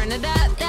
turn it up.